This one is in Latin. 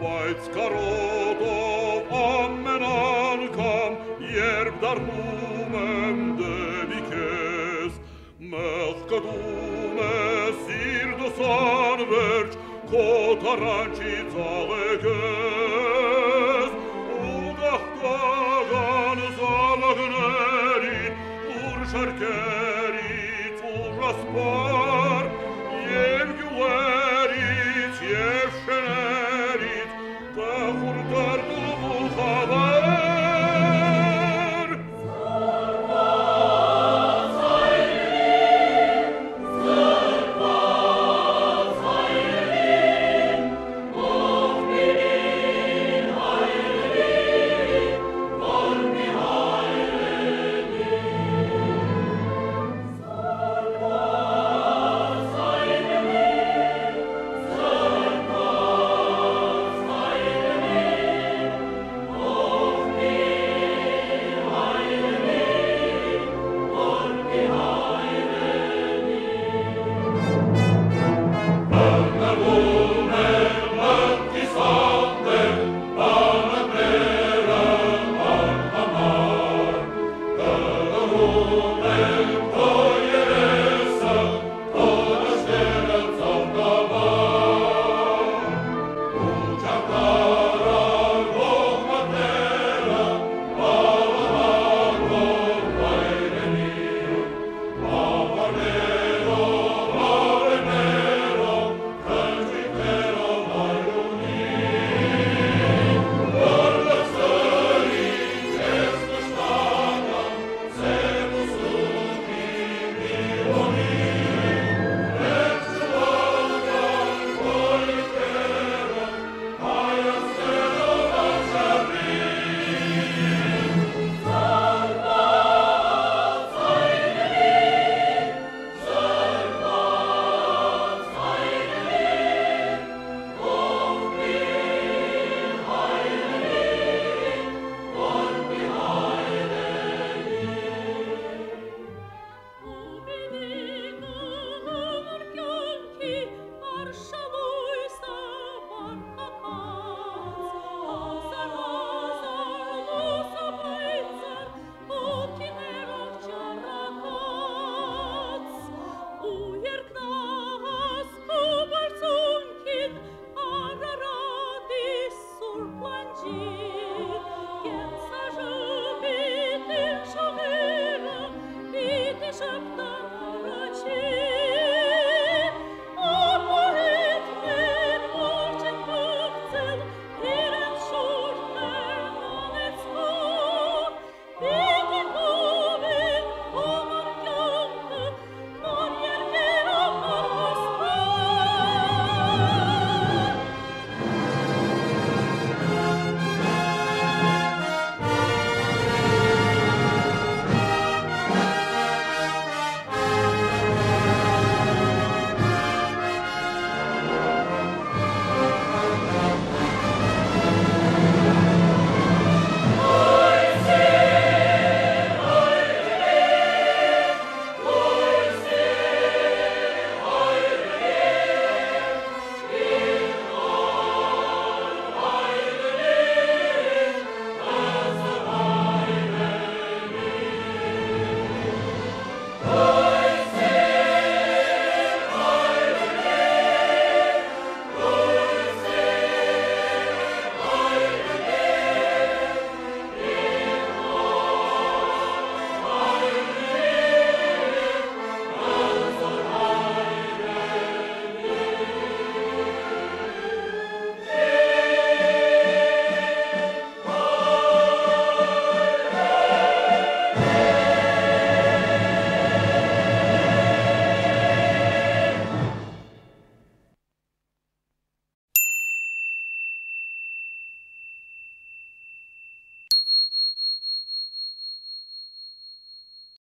Arbeitskarotov am menankam, ierb dar numem de vikes. Melka dume sir do sarverč, kot aranči zalekes. Ugah tagan zamagnerin, ur šarkeric užas par, jevjuleris, jevšenes,